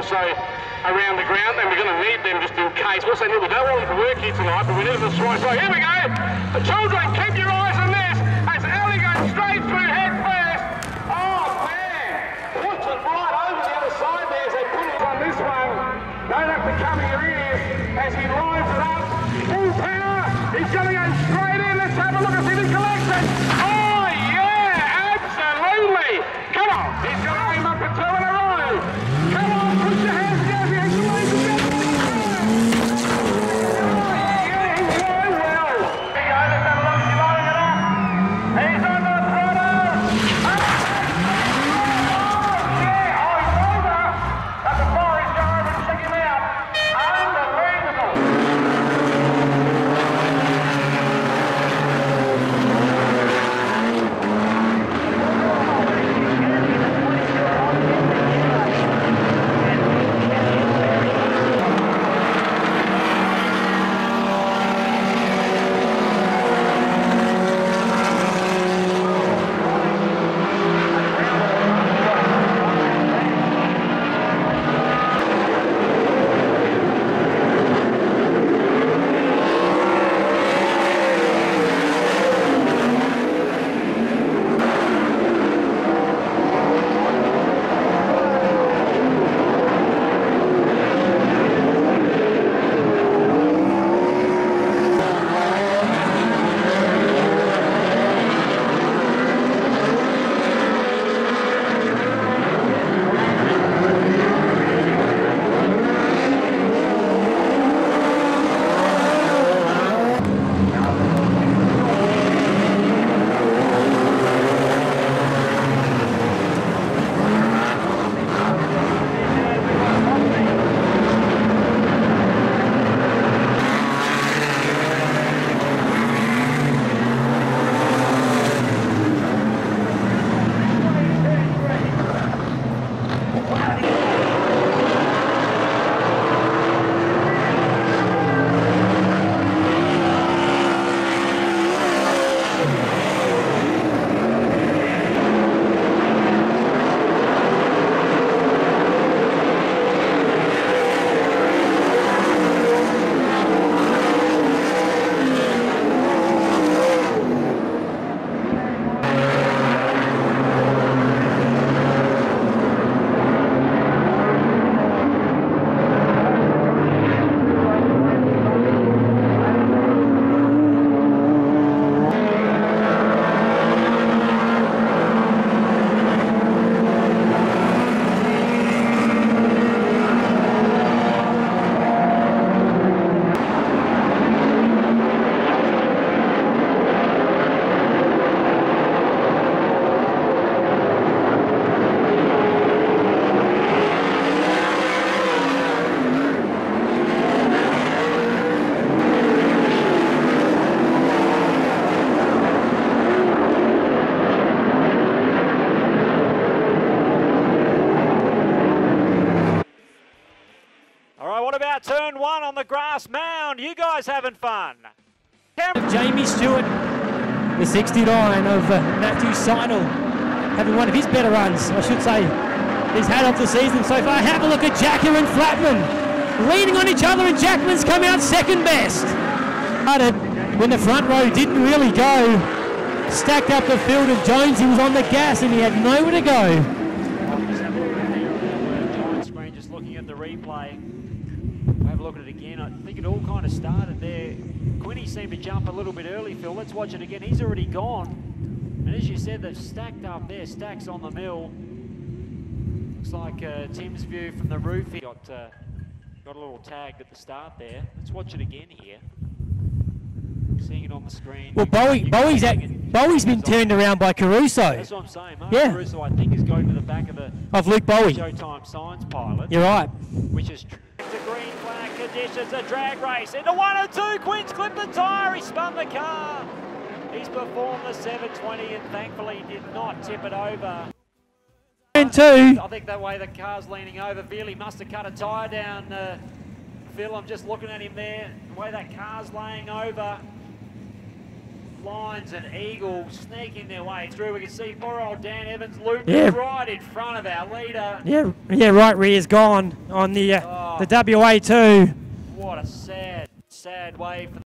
also around the ground, and we're going to need them just in case. What's that? We don't want them to work here tonight, but we need them to strike. So here we go. The children, keep your eyes the grass mound? You guys having fun? Cam- Jamie Stewart, the 69 of uh, Matthew Seidel, having one of his better runs, I should say. He's had off the season so far. Have a look at Jacker and Flatman leaning on each other, and Jackman's come out second best. Started when the front row didn't really go. Stacked up the field of Jones, he was on the gas and he had nowhere to go. Screen just looking at the replay. We'll have a look at it again. I think it all kind of started there. Quinny seemed to jump a little bit early, Phil. Let's watch it again. He's already gone. And as you said, they've stacked up there, stacks on the mill. Looks like uh, Tim's view from the roof. He got, uh, got a little tagged at the start there. Let's watch it again here. Seeing it on the screen. Well, Bowie, Bowie's, at. Bowie's been turned around by Caruso That's what I'm saying. Mark Yeah. Caruso, I think, is going to the back of the of Luke Bowie. Showtime Science pilot. You're right. which is conditions, a drag race into one and two. Quinns clipped the tyre, he spun the car. He's performed the 720 and thankfully did not tip it over. Turn two. I think that way the car's leaning over. Veely must have cut a tyre down. Uh, Phil, I'm just looking at him there. The way that car's laying over. Lions and Eagles sneaking their way through. We can see poor old Dan Evans looped Yeah. right in front of our leader. Yeah, yeah, right rear's gone on the uh, Oh. the WA two. Sad way for